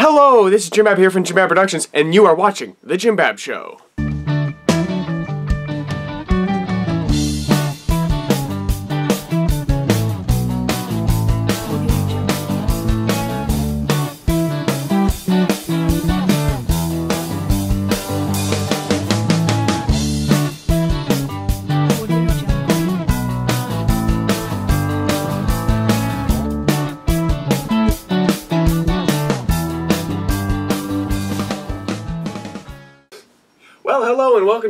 Hello, this is Jimbab here from Jimbab Productions, and you are watching The Jimbab Show.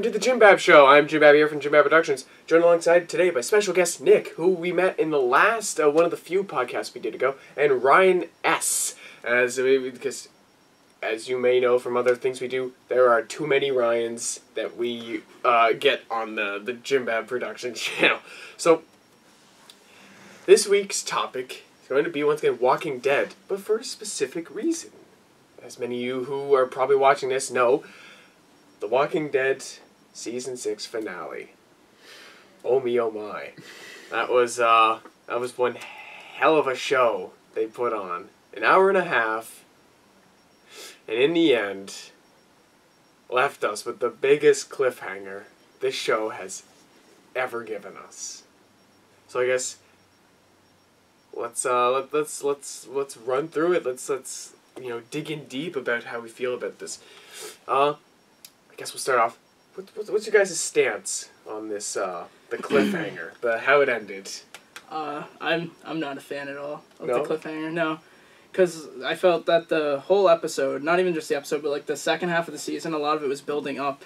To the Jimbab Show. I'm Jimbab here from Jimbab Productions, joined alongside today by special guest Nick, who we met in the last uh, one of the few podcasts we did ago, and Ryan S. As because, as you may know from other things we do, there are too many Ryans that we uh, get on the the Jimbab Production channel. So this week's topic is going to be once again Walking Dead, but for a specific reason. As many of you who are probably watching this know, the Walking Dead season six finale. Oh me, oh my, that was uh, that was one hell of a show they put on. An hour and a half, and in the end, left us with the biggest cliffhanger this show has ever given us. So I guess let's uh let, let's let's let's run through it. Let's let's you know dig in deep about how we feel about this. Uh, I guess we'll start off. What, what, what's your guys' stance on this? Uh, the cliffhanger, the how it ended. Uh, I'm I'm not a fan at all of No? the cliffhanger. No, because I felt that the whole episode, not even just the episode, but like the second half of the season, a lot of it was building up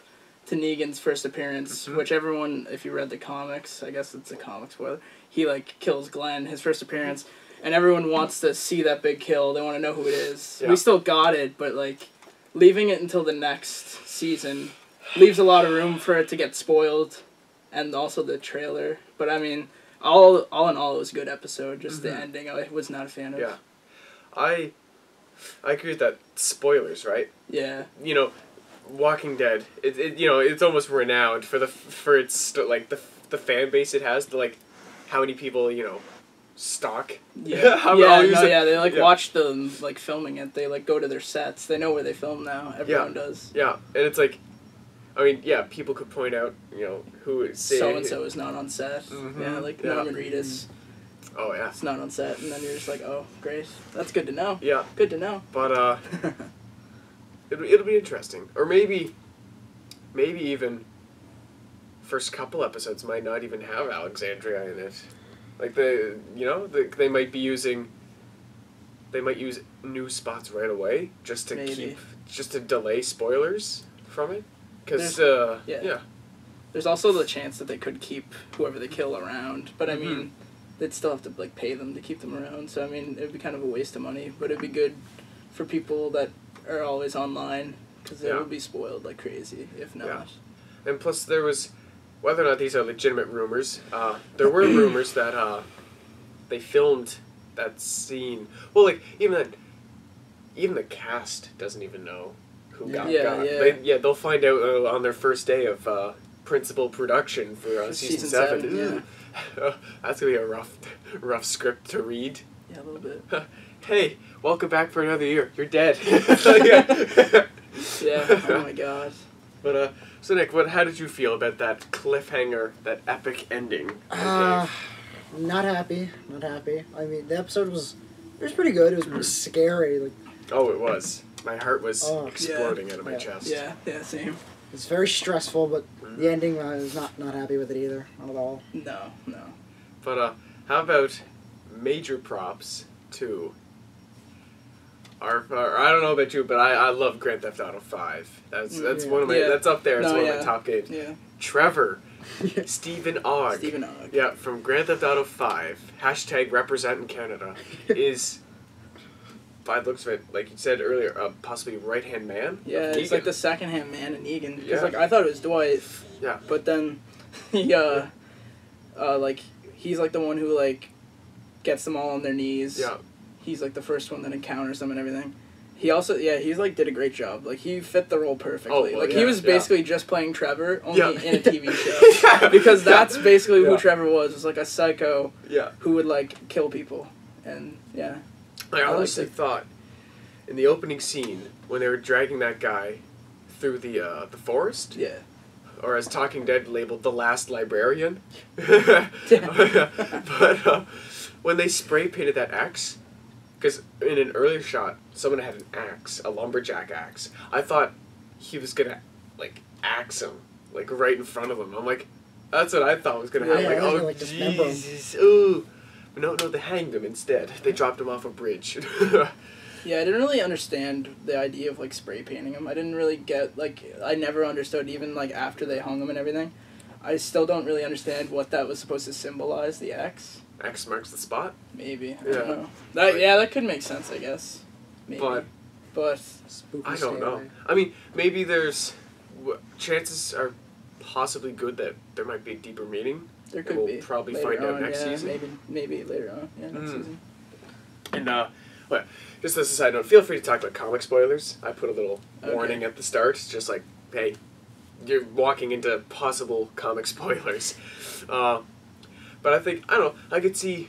to Negan's first appearance, Mhm. which everyone, if you read the comics, I guess it's a comic spoiler. He like kills Glenn, his first appearance, and everyone wants to see that big kill. They want to know who it is. Yeah. We still got it, but like leaving it until the next season leaves a lot of room for it to get spoiled, and also the trailer. But I mean, all all in all, it was a good episode. Just the Mhm. ending, I was not a fan of. Yeah. I I agree with that. Spoilers, right? Yeah. You know, Walking Dead. It, it you know it's almost renowned for the for its like the the fan base it has. The like how many people you know stalk. Yeah. How- yeah. No, yeah. They like yeah. watch them like filming it. They like go to their sets. They know where they film now. Everyone does. Yeah, and it's like, I mean, yeah, people could point out, you know, who is say, So and so is not on set. Mhm, Yeah, like yeah. Norman Reedus Oh yeah, is not on set, and then you're just like, oh, great. That's good to know. yeah, Good to know. but uh, it'll it'll be interesting, or maybe, maybe even. First couple episodes might not even have Alexandria in it, like the you know the, they might be using. They might use new spots right away just to Maybe. keep just to delay spoilers from it, because There's- uh, yeah. yeah There's also the chance that they could keep whoever they kill around, but I Mhm. mean, they'd still have to like pay them to keep them around. So I mean, it'd be kind of a waste of money, but it'd be good for people that are always online because they Yeah. would be spoiled like crazy if not. Yeah. And plus, there was, whether or not these are legitimate rumors, uh, there were rumors that uh, they filmed that scene. Well, like even that, even the cast doesn't even know who got Yeah, got. yeah. They, yeah, they'll find out uh, on their first day of uh, principal production for, uh, season, season seven. seven, Oh, that's gonna be a rough, rough script to read. Yeah, a little bit. Hey, welcome back for another year. You're dead. yeah. Yeah. oh my god. But uh, so Nick, what? How did you feel about that cliffhanger, that epic ending? Uh, not happy. Not happy. I mean, the episode was it was pretty good. It was pretty scary. Like oh, it was. My heart was Oh. exploding out of my Yeah. chest. Yeah. Yeah. Same. it's very stressful, but mm-hmm. the ending uh, I was not not happy with it either. Not at all. No. No. But uh, how about major props to? Our, our, I don't know about you, but I, I love Grand Theft Auto Five. That's mm, that's Yeah. one of my Yeah. that's up there. It's No, one of yeah. my top games. Yeah. Trevor, Steven Ogg. Steven Ogg. Yeah, from Grand Theft Auto 5, hashtag representing Canada, is, by the looks of it, like you said earlier, a possibly right hand man. Yeah, he's like the second hand man in Negan. Because Yeah. like I thought it was Dwight. Yeah. But then he uh uh like he's like the one who like gets them all on their knees. Yeah, He's like the first one that encounters them and everything. He also yeah, he's like did a great job. Like he fit the role perfectly. Oh, well, like yeah, he was yeah. basically just playing Trevor only Yeah. in a TV show. Yeah. because that's basically Yeah. who Trevor was. Was like a psycho Yeah. who would like kill people. And yeah. I honestly thought, in the opening scene when they were dragging that guy through the uh, the forest, Yeah. or as Talking Dead labeled the last librarian. but uh, when they spray painted that axe, because in an earlier shot, someone had an axe, a lumberjack axe. I thought he was gonna like axe him, like right in front of him. I'm like, that's what I thought was gonna Yeah, happen. Was like, oh like. Jesus, ooh. But no, no, they hanged him instead. They dropped him off a bridge. Yeah, I didn't really understand the idea of like spray painting him. I didn't really get like I never understood even like after they hung him and everything. I still don't really understand what that was supposed to symbolize. The X, X marks the spot. maybe. I Yeah. don't know. That yeah, that could make sense. I guess. Maybe. But but Spooky I don't know. away. I mean, maybe there's w- chances are possibly good that there might be a deeper meaning, there could we'll be. probably later find out on, next yeah, season. Maybe maybe later on. Yeah, next Mm. season. and uh, well, just as a side note, feel free to talk about comic spoilers. I put a little Okay. warning at the start, just like, hey, you're walking into possible comic spoilers. Uh, but I think I don't know. I could see,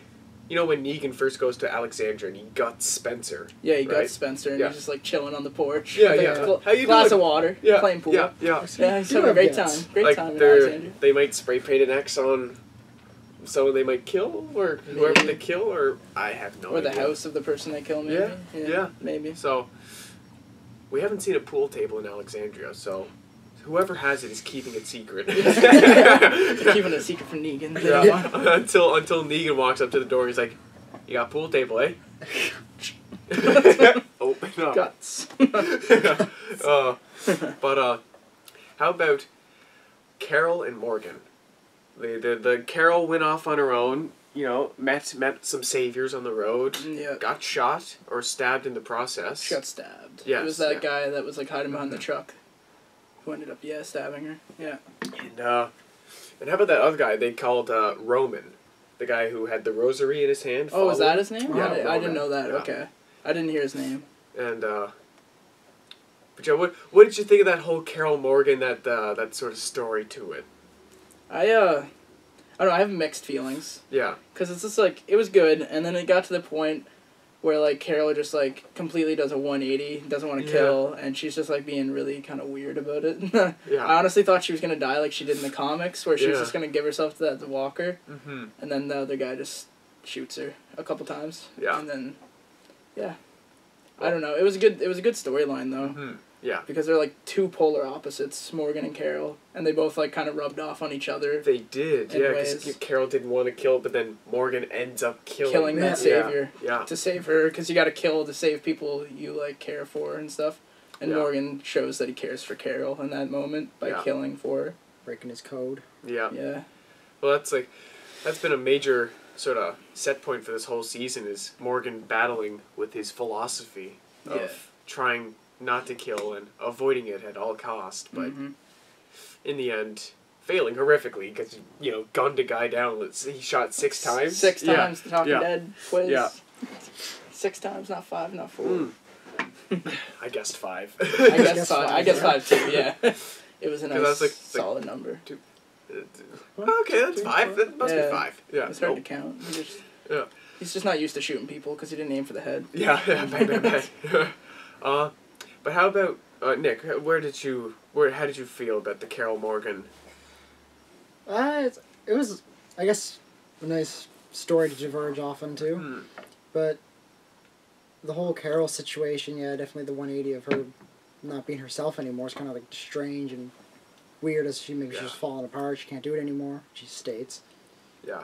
you know, when Negan first goes to Alexandria and he guts Spencer. Yeah, you got Right. Spencer and Yeah. he's just like chilling on the porch. Yeah, yeah. gl- How you glass doing? of water, Yeah, playing pool. yeah, yeah. Yeah, he's having a great guts. time. Great like time in Alexandria. they might spray paint an X on someone they might kill or whoever they kill or I have no idea. or the house of the person they kill, maybe. Yeah, yeah. Maybe. So we haven't seen a pool table in Alexandria, so whoever has it is keeping it secret. Keeping it secret from Negan. Yeah. until until Negan walks up to the door, he's like, "You got pool table, eh?" Open up. Guts. uh, but uh, how about Carol and Morgan? The, the the Carol went off on her own. You know, met met some saviors on the road. yeah. Got shot or stabbed in the process. She got stabbed. Yes, it was that yeah. guy that was like hiding behind the truck who ended up, yeah, stabbing her. Yeah. And uh, and how about that other guy they called uh, Roman, the guy who had the rosary in his hand. Oh, was that his name? Yeah, I, di- I didn't know that. Yeah. Okay. I didn't hear his name. And uh, but Joe, what what did you think of that whole Carol Morgan that uh, that sort of story to it? I, uh, I don't know, I have mixed feelings. Yeah. Because it's just like, it was good, and then it got to the point where like Carol just like completely does a 180, doesn't want to Yeah. kill, and she's just like being really kind of weird about it. Yeah. I honestly thought she was gonna die like she did in the comics, where she was just gonna give herself to that walker, mm-hmm. and then the other guy just shoots her a couple times. Yeah. And then, yeah. I don't know. It was a good. It was a good storyline though, Mm-hmm. Yeah. because they're like two polar opposites, Morgan and Carol, and they both like kind of rubbed off on each other, They did, In yeah, because. Carol didn't want to kill, but then Morgan ends up killing. killing that Yeah. savior. Yeah, to save her because you got to kill to save people you like care for and stuff. And Yeah. Morgan shows that he cares for Carol in that moment by Yeah. killing for her. Breaking his code. yeah, Yeah, Well, that's like, that's been a major sort of set point for this whole season is Morgan battling with his philosophy of Yeah. trying not to kill and avoiding it at all cost, but Mhm. in the end, failing horrifically because you know gunned a guy down. Let's see, he shot six times. Six Yeah. times the Talking Yeah. Dead quiz. Yeah. Six times, not five, not four. Mm. I guessed five. I guess guess five. I five, guess yeah. five too. Yeah, it was a nice, that's like- like- solid number. okay, that's five. That must Yeah. be five. Yeah. It's hard Oh, to count. He just, Yeah. He's just not used to shooting people because he didn't aim for the head. Yeah, yeah, bang, bang, bang. uh, but how about uh, Nick? Where did you, where, how did you feel about the Carol Morgan? Uh, it's, it was, I guess, a nice story to diverge off into. Hmm. But the whole Carol situation, yeah, definitely the 180 of her not being herself anymore is kind of like strange and weird as she maybe Yeah. she's falling apart. She can't do it anymore. She states. Yeah.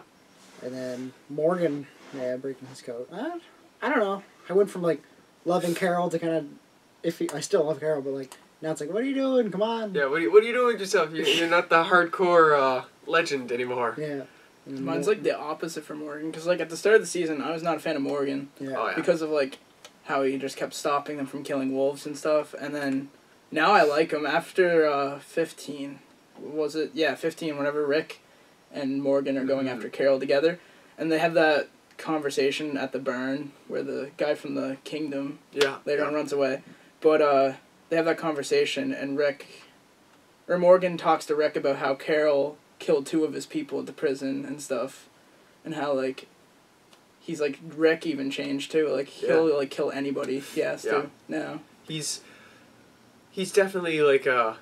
And then Morgan, yeah, breaking his coat. Uh, I don't know. I went from like loving Carol to kind of, if I still love Carol, but like now it's like, what are you doing? Come on. Yeah. What are you, what are you doing with yourself? You're, you're not the hardcore uh, legend anymore. Yeah. And Mine's like the opposite for Morgan because like at the start of the season I was not a fan of Morgan. Yeah. Oh yeah. because of like how he just kept stopping them from killing wolves and stuff and then now i like him after uh, 15 was it yeah 15 whenever rick and morgan are going Mhm. after carol together and they have that conversation at the burn where the guy from the kingdom yeah. later yeah. on runs away but uh, they have that conversation and rick or morgan talks to rick about how carol killed two of his people at the prison and stuff and how like he's like Rick even changed too. Like he'll like kill anybody he has Yeah. to now. he's he's definitely like uh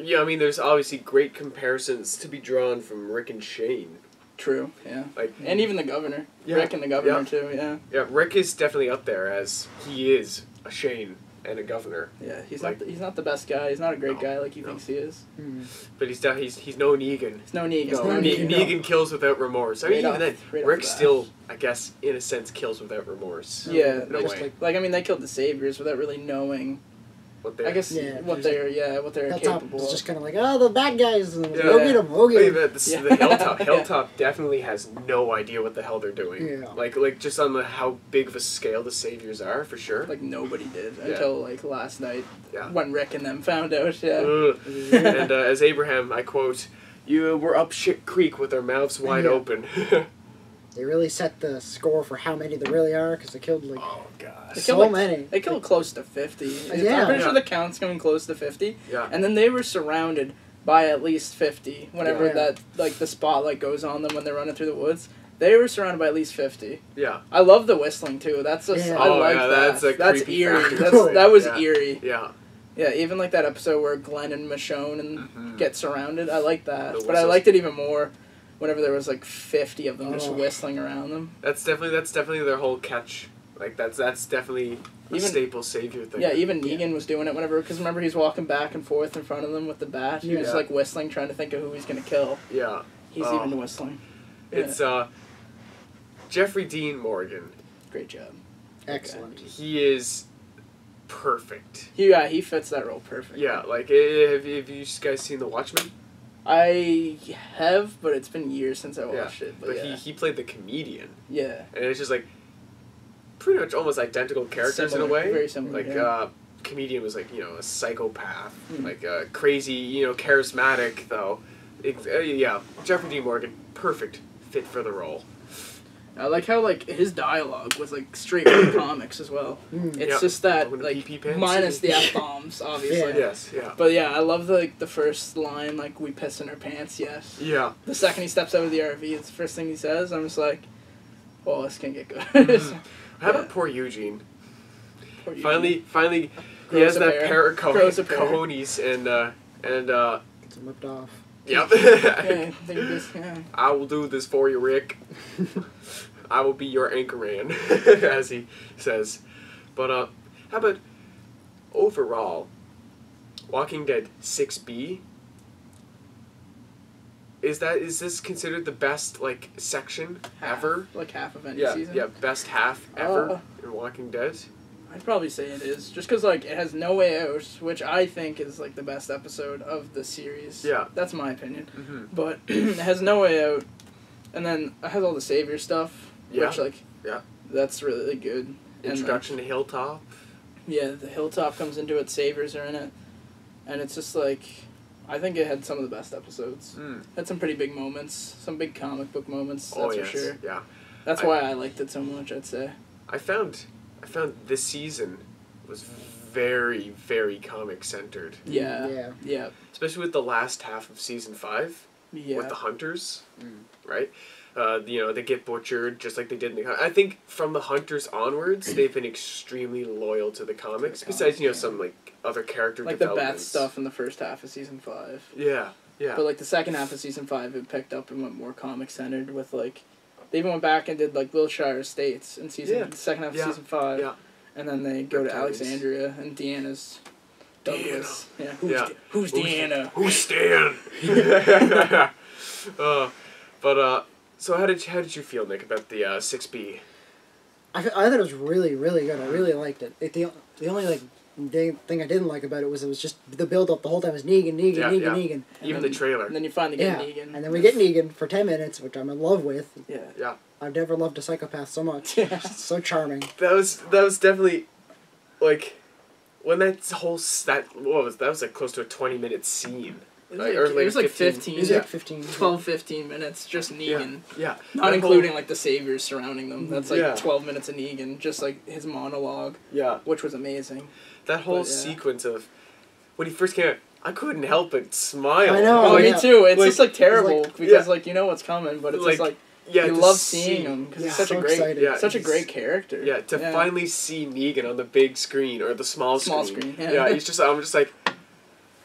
yeah i mean there's obviously great comparisons to be drawn from rick and shane True. Yeah. like And even the governor, Yeah. Rick and the governor Yeah. too. Yeah. yeah rick is definitely up there as he is a shane and a governor Yeah. He's Like- not. The, he's not the best guy. He's not a great No, guy like he no. thinks he is. Hmm. but he's de- he's he's no negan He's no Negan. no, no Ne- Negan, negan, no. kills without remorse i mean Right even off- then right rick the still i guess in a sense kills without remorse Yeah. in a Just way like Like I mean, they killed the saviors without really knowing. What they I guess Yeah, what they're yeah what they're Hilltop capable was of. just kind of like, oh, the bad guys. And Yeah. Go get them. Go Wait, get 'em." the, the, Yeah. the hilltop Yeah. hilltop definitely has no idea what the hell they're doing Yeah. like like just on the how big of a scale the saviors are for sure like nobody did Yeah. until like last night Yeah. when Rick and them found out. Yeah. And uh, as Abraham, I quote, "You were up shit creek with our mouths wide Yeah. open." They really set the score for how many there really are because they killed like oh god. They so killed, like, many. They killed close to fifty. Yeah. I'm pretty Yeah. sure the count's coming close to fifty. Yeah. And then they were surrounded by at least fifty. Whenever Yeah. that like the spotlight goes on them when they're running through the woods, they were surrounded by at least fifty. Yeah. I love the whistling too. That's just Yeah. I Oh, like yeah, that. that's a That's eerie. That's that was Yeah. eerie. Yeah. Yeah, even like that episode where Glenn and Michonne and Mhm. get surrounded. I like that, but I liked it even more whenever there was like fifty of them just Oh. whistling around them. That's definitely that's definitely their whole catch. Like that's that's definitely a Even- staple savior thing. Yeah, even Yeah. Negan was doing it whenever because remember he's walking back and forth in front of them with the bat. He was like whistling, trying to think of who he's gonna kill. Yeah. He's Oh. even whistling. It's uh Jeffrey Dean Morgan. Great job. excellent. He is perfect. Yeah, he fits that role perfect. Yeah, like have have you guys seen The Watchmen? I have, but it's been years since I Yeah, watched it. But, But yeah, he, he played the comedian. yeah, And it's just like pretty much almost identical characters Similar, in a way. very similar. like yeah. uh comedian was like you know a psychopath Mm. like uh, crazy you know charismatic though Ex- uh, yeah jeffrey d morgan perfect fit for the role I like how like his dialogue was like straight from the comics as well. Mm. It's Yeah. just that like minus the f bombs, obviously. Yeah. yes yeah But yeah, I love the like, the first line like we piss in our pants. Yes. yeah The second he steps out of the RV, it's the first thing he says. I'm just like, well, this can get good. Mhm. how about poor eugene Poor Eugene. finally finally he has that pair. pair of co- Grows a pair. cojones and uh and uh Gets them ripped off. yep Yeah, just, yeah. I will do this for you, Rick. I will be your anchor man, as he says. But uh, how about overall, Walking Dead six B? Is that is this considered the best like section Half, ever? Like half of any Yeah, season. yeah, best half ever Uh, in Walking Dead. I'd probably say it is, just because like it has No Way Out, which I think is like the best episode of the series. Yeah. That's my opinion. Mm-hmm. But it has No Way Out, and then it has all the Savior stuff, Yeah. which like, Yeah. that's really good. And, like, Introduction to Hilltop. yeah, the Hilltop comes into it, Saviors are in it, and it's just like, I think it had some of the best episodes. Mm. Had some pretty big moments, some big comic book moments. That's oh for sure. yeah. That's I- why I liked it so much. I'd say. I found I found this season was very very comic centered, Yeah. Yeah. Yeah. especially with the last half of season five Yeah. with the hunters, Mm. right? Uh, you know they get butchered just like they did in the. I think from the hunters onwards, they've been extremely loyal to the comics. the besides, you know, comics, some like other character like the Beth stuff in the first half of season five. Yeah, yeah, But like the second half of season five, it picked up and went more comic centered with like, they even went back and did like Wiltshire Estates in season Yeah. the second half Yeah. of season five. Yeah. And then they go to Alexandria and Deanna's Douglas. Yeah. Who's, Yeah. De- who's Deanna? Who's Stan? uh, but uh, so how did how did you feel, Nick, about the uh six B? I, th- I thought it was really, really good. I really liked it. it the, the only like thing I didn't like about it was it was just the build up the whole time was Negan, Negan, Yeah, Negan, yeah. Negan. And Even then- the trailer. And then you finally Yeah, get Negan. and then we get Negan for ten minutes, which I'm in love with. Yeah. Yeah. I've never loved a psychopath so much. Yeah. so charming. That was that was definitely like when that whole s- that what was that was like close to a twenty minute scene. It was Like, like, it was like 15. 15, It was Yeah. like 15. 12, 15 minutes, just Negan. Yeah, Not That including whole- like the saviors surrounding them. That's like Yeah. 12 minutes of Negan, just like his monologue, yeah which was amazing. that whole But, yeah. sequence of when he first came out. I couldn't help but smile. I know. Oh, me too. It's Like- just like terrible like- because Yeah. like you know what's coming, but it's Like- just like yeah, you to love see- seeing him because Yeah, he's such so a great, excited. Yeah, such a great character. Yeah, to finally see Negan on the big screen or the small, Small screen. screen, yeah. he's just. I'm just like.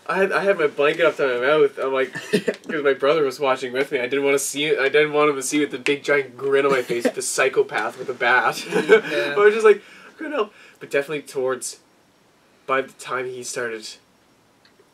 I had I had my blanket up to my mouth. I'm like, because my brother was watching with me. I didn't want to see it. I didn't want him to see it. With the big giant grin on my face, the psychopath with a bat. Yeah. I was just like, good help. But definitely towards, by the time he started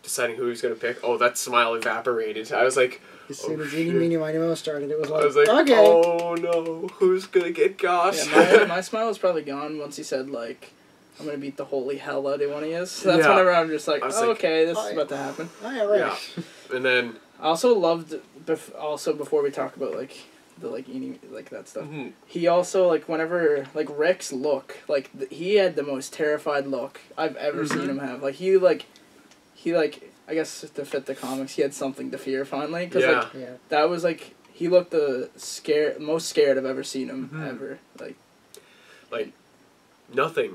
deciding who he was gonna pick, oh, that smile evaporated. I was like, As oh, soon Oh, as Eeny shit. Meeny Miny Mo started, it was like, I was like, okay. oh no, who's gonna get got? Yeah, my, my smile was probably gone once he said like, "I'm gonna beat the holy hell out of one of you." So that's Yeah. whenever I'm just like, oh, like, "Okay, this oh, is yeah. about to happen." Oh, yeah, right. Yeah. and then I also loved, bef- also before we talk about like the like eating like that stuff. mhm, He also like whenever like Rick's look, like th- he had the most terrified look I've ever seen Mhm. him have. Like he like, he like I guess to fit the comics, he had something to fear finally. Cause Yeah. like Yeah. that was like he looked the scare most scared I've ever seen him Mhm. ever. Like nothing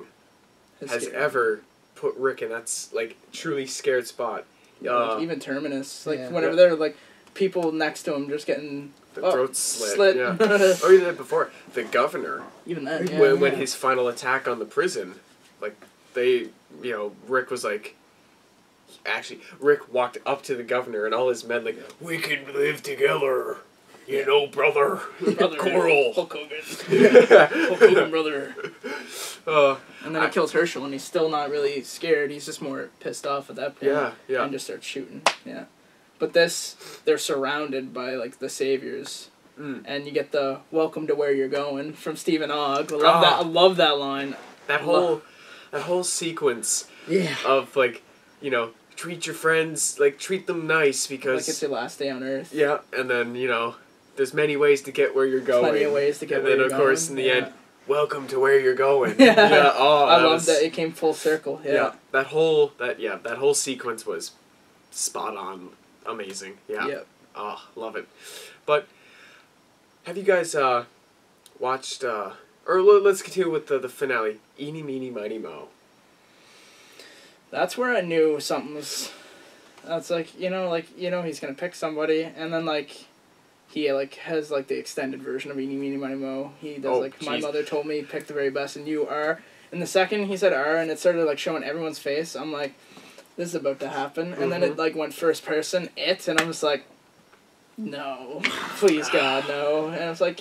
his has scare- ever put Rick in that's like truly scared spot. Yeah, Uh, like even Terminus, like Yeah. whenever Yeah. they're like people next to him just getting The oh, throat slit. slit. Yeah. or even before the governor even then, yeah. when when his final attack on the prison, like they you know Rick was like. Actually, Rick walked up to the governor and all his men like, "We can live together, you know, brother, brother, Coral." Hulk Hogan, Hulk Hogan brother. uh, And then he I- kills Hershel, and he's still not really scared. He's just more pissed off at that point. yeah, yeah. And just starts shooting. Yeah. But this, they're surrounded by like the saviors, Mm. and you get the "Welcome to where you're going" from Steven Ogg. I love Ah. that. I love that line. That whole, that whole sequence Yeah. of like, you know, treat your friends like treat them nice because Like it's your last day on Earth. yeah, and then you know, there's many ways to get where you're going. Plenty of ways to get and then of course going. in the Yeah. end, welcome to where you're going. Yeah. Oh, I that love was- that it came full circle. Yeah. Yeah. That whole that yeah that whole sequence was spot on, amazing. Yeah. Yep. Oh, love it. But have you guys uh watched uh or le- let's continue with the the finale. Eeny meeny miny mo. That's where I knew something was. That's like you know like you know he's gonna pick somebody and then like. He like has like the extended version of Eeny Meeny Miny Mo. He does Oh, like my mother told me pick the very best and you are. And the second he said are and it started like showing everyone's face, I'm like, this is about to happen. And then it mm-hmm. like went first person it and I'm just like, no, please God no. And I was like,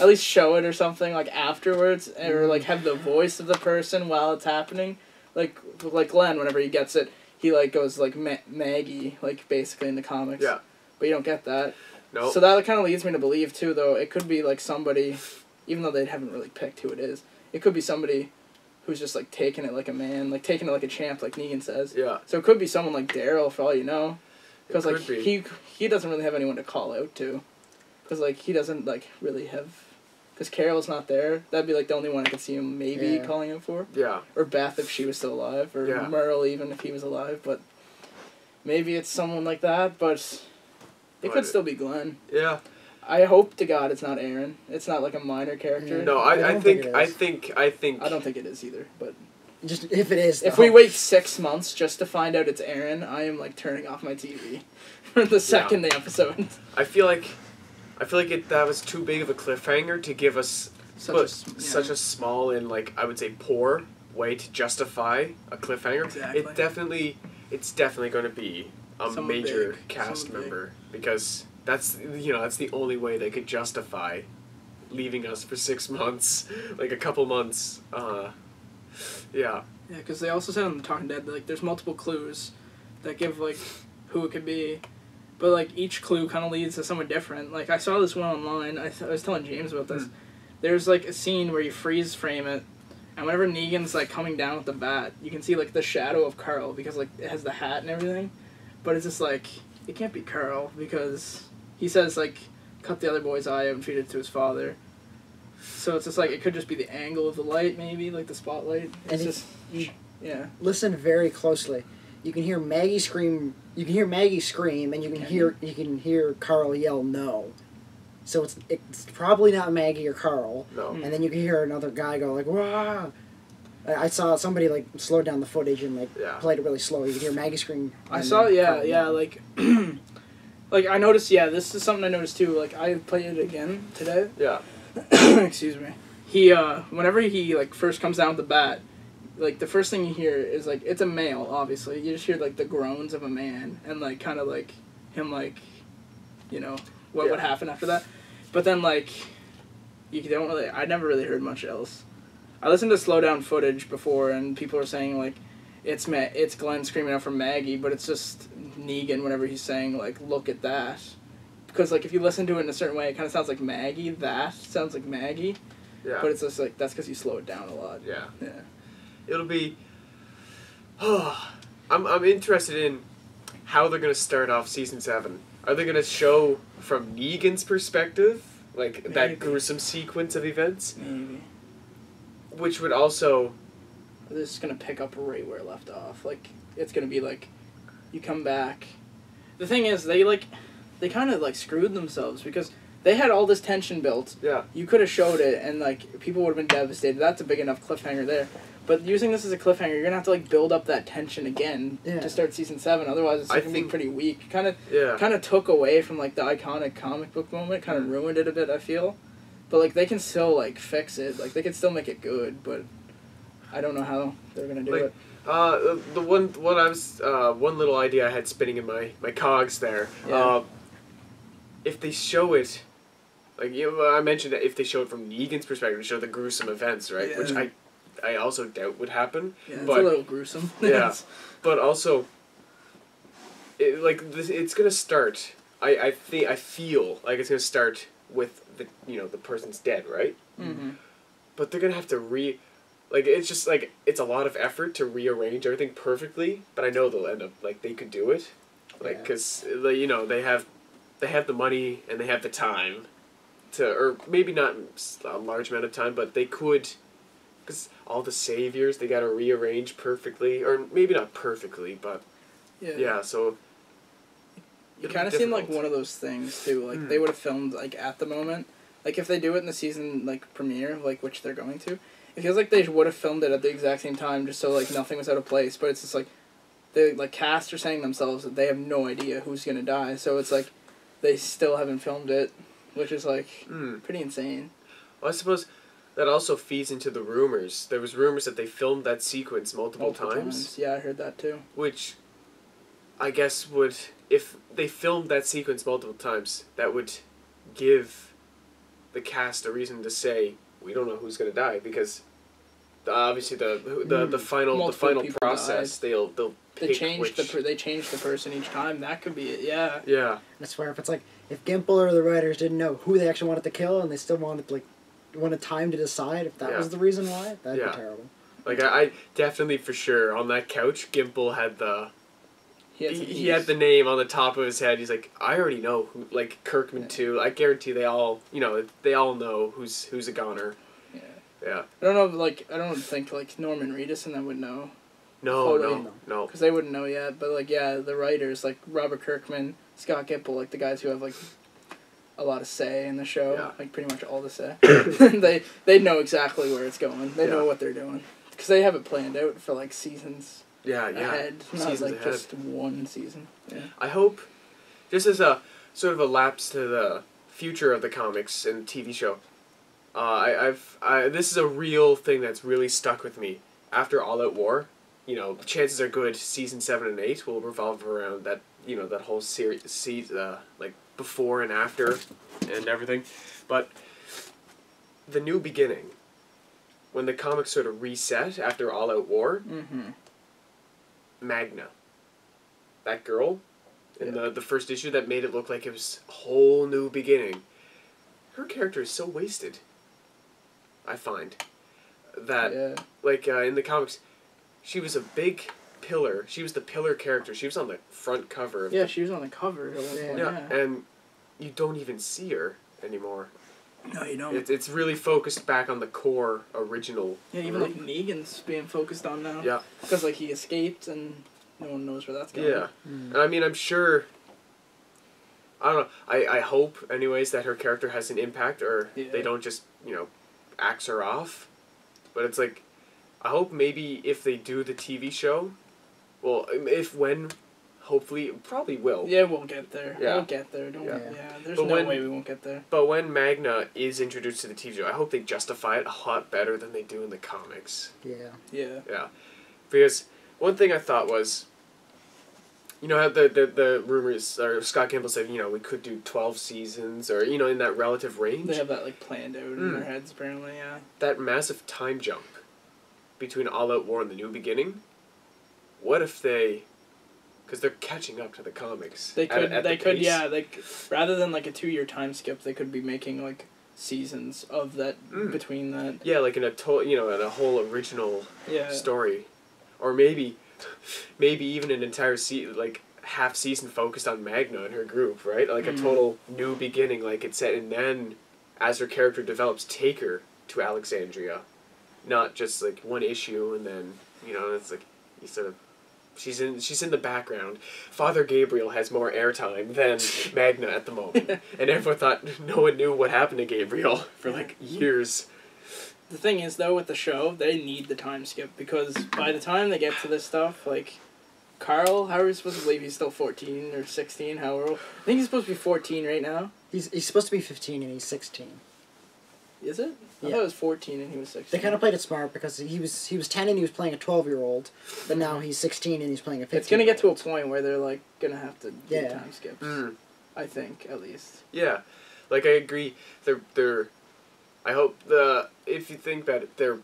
at least show it or something like afterwards or like mm-hmm. have the voice of the person while it's happening. Like like Glenn whenever he gets it, he like goes like Ma- Maggie like basically in the comics. Yeah. But you don't get that. No. So that kind of leads me to believe too, though it could be like somebody, even though they haven't really picked who it is, it could be somebody who's just like taking it like a man, like taking it like a champ, like Negan says. yeah. So it could be someone like Daryl, for all you know, because like be. he he doesn't really have anyone to call out to, because like he doesn't like really have, because Carol's not there. That'd be like the only one I could see him maybe Yeah. calling out for, Yeah. or Beth if she was still alive, or Yeah. Merle even if he was alive, but. Maybe it's someone like that, but it could still be Glenn. Yeah. I hope to God it's not Aaron. It's not like a minor character. No, I I, I, don't think think it I think I think I don't think it is either. But Just if it is. if though. we wait six months just to find out it's Aaron, I am like turning off my TV for the second the episode. I feel like I feel like it that was too big of a cliffhanger to give us Such but a s- yeah. such a small and like I would say poor way to justify a cliffhanger. Exactly. It definitely it's definitely going to be a Someone major big, cast someone big. Because that's you know that's the only way they could justify leaving us for six months, like a couple months. Uh, yeah, Yeah, because they also said on the Talking Dead like there's multiple clues that give like who it could be, but like each clue kind of leads to someone different. Like I saw this one online. I, th- I was telling James about this. Hmm. There's like a scene where you freeze frame it, and whenever Negan's like coming down with the bat, you can see like the shadow of Carl because like it has the hat and everything, but it's just like it can't be Carl because he says like cut the other boy's eye out and feed it to his father. So it's just like it could just be the angle of the light, maybe like the spotlight. It's And just you yeah. listen very closely, you can hear Maggie scream. You can hear Maggie scream, and you can Can hear you can hear Carl yell no. So it's it's probably not Maggie or Carl, no, Mm. and then you can hear another guy go like "Wah!" I saw somebody like slow down the footage and like Yeah. played it really slow. You can hear Maggie scream. I saw yeah yeah like like I noticed. Yeah, this is something I noticed too. Like I played it again today. Yeah. Excuse me. He uh, whenever he like first comes down with the bat, like the first thing you hear is like it's a male. Obviously, you just hear like the groans of a man and like kind of like him like, you know, what would happen after that. But then like, you don't really. I never really heard much else. I listened to slow down footage before, and people were saying like, it's Ma- it's Glenn screaming out for Maggie, but it's just Negan whenever he's saying like, look at that. Because like if you listen to it in a certain way, it kind of sounds like Maggie. That sounds like Maggie, Yeah. but it's just like that's because you slow it down a lot. yeah. Yeah. It'll be. Oh, I'm I'm interested in how they're gonna start off season seven. Are they gonna show from Negan's perspective, like Maybe. that gruesome sequence of events, Maybe. Which would also This is gonna pick up right where it left off. Like it's gonna be like, you come back. The thing is, they like, they kind of like screwed themselves because they had all this tension built. yeah You could have showed it, and like people would have been devastated. That's a big enough cliffhanger there. But using this as a cliffhanger, you're gonna have to like build up that tension again Yeah. to start season seven. Otherwise, it's I like, gonna be think- pretty weak. Kind of, yeah kind of took away from like the iconic comic book moment. Kind of ruined it a bit. I feel, but like they can still like fix it. Like they can still make it good. But I don't know how they're gonna do Like, it. Uh, the- the one what I was uh, one little idea I had spinning in my my cogs there. Yeah. Uh, if they show it, like you, know, I mentioned that if they show it from Negan's perspective, show the gruesome events, right? Yeah. Which I, I also doubt would happen. Yeah, it's a little gruesome. Yeah. But also, it, like this, it's gonna start. I I think I feel like it's gonna start with the you know the person's dead, right? mm-hmm. but they're gonna have to re like it's just like it's a lot of effort to rearrange everything perfectly but i know they'll end up like they could do it like Yeah. because you know they have they have the money and they have the time to or maybe not a large amount of time but they could because all the saviors they gotta rearrange perfectly or maybe not perfectly but Yeah. yeah so It kind of seemed like one of those things too. Like Mm. they would have filmed like at the moment. Like if they do it in the season like premiere, like which they're going to, it feels like they would have filmed it at the exact same time, just so like nothing was out of place. But it's just like the like cast are saying themselves that they have no idea who's gonna die. So it's like they still haven't filmed it, which is like mm. pretty insane. well, i suppose that also feeds into the rumors there was rumors that they filmed that sequence multiple, times. Yeah, I heard that too. which I guess would if they filmed that sequence multiple times, that would give the cast a reason to say we don't know who's gonna die because the, obviously the the, the hmm. final the final people process they'll they'll They pick changed which, the per- they changed the person each time. That could be it. Yeah. yeah I swear, if it's like if Gimple or the writers didn't know who they actually wanted to kill, and they still wanted like wanted time to decide if that Yeah. was the reason why, that'd Yeah. be terrible. like I, I definitely for sure on that couch Gimple had the He had, he, he had the name on the top of his head he's like I already know who like Kirkman Yeah. too I guarantee they all you know they all know who's who's a goner Yeah. yeah I don't know. Like I don't think like Norman Reedus and them would know. no Totally. no no because they wouldn't know yet. But like, yeah, the writers like Robert Kirkman, Scott Gimple, like the guys who have like a lot of say in the show, Yeah. like pretty much all the say. they they know exactly where it's going. They know what they're doing because they have it planned out for like seasons yeah yeah ahead, not Seasons like ahead. just one season. Yeah. I hope, just as a sort of a lapse to the future of the comics and TV show, uh, I, I've I, this is a real thing that's really stuck with me. After All Out War, you know, chances are good season seven and eight will revolve around that you know that whole series, se- uh, like before and after, and everything, but the new beginning. When the comics sort of reset after All Out War, Mm-hmm. Magna. That girl in the the first issue that made it look like it was a whole new beginning. Her character is so wasted. I find that yeah. like uh, in the comics, she was a big pillar. She was the pillar character. She was on the front cover. Of Yeah, she was on the cover. At one Yeah. point, yeah, yeah. and you don't even see her anymore. No, you don't. It's it's really focused back on the core original. yeah, even like Negan's being focused on now. Yeah. Because like he escaped and no one knows where that's going. Yeah. Hmm. And I mean, I'm sure. I don't know. I, I hope, anyways, that her character has an impact, or Yeah. they don't just you know, axe her off. But it's like, I hope maybe if they do the TV show, well, if when hopefully probably will. Yeah, we'll get there. Yeah. We'll get there. Don't. Yeah. Yeah. there's But no when- way we won't get there. But when Magna is introduced to the TV show, I hope they justify it a lot better than they do in the comics. Yeah. Yeah. Yeah, because one thing I thought was, you know how the the, the rumors or Scott Gimple said you know we could do twelve seasons or you know in that relative range. They have that like planned out in Mm. their heads apparently. Yeah. that massive time jump between All Out War and the New Beginning. What if they, because they're catching up to the comics. They could. at the they could. pace. Yeah. Like rather than like a two year time skip, they could be making like seasons of that Mm. between that. Yeah, like in a to- you know, in a whole original Yeah. story, or maybe, maybe even an entire se- like half season focused on Magna and her group, right? Like a Mm. total new beginning, like it said, and then as her character develops, take her to Alexandria, not just like one issue and then you know it's like you sort of. She's in. She's in the background. Father Gabriel has more airtime than Magna at the moment, and everyone thought no one knew what happened to Gabriel for like years. The thing is, though, with the show, they need the time skip because by the time they get to this stuff, like Carl, how are we supposed to believe he's still fourteen or sixteen? How old? I think he's supposed to be fourteen right now. He's he's supposed to be 15 and he's 16. Is it? I Yeah. thought it was fourteen and he was 16. They kind of played it smart because he was he was 10 and he was playing a 12 year old, but now he's 16 and he's playing a 15. It's gonna get to a point where they're like gonna have to do Yeah. time skips. Mm. I think at least. Yeah, like I agree. They're they're. I hope the if you think about it, there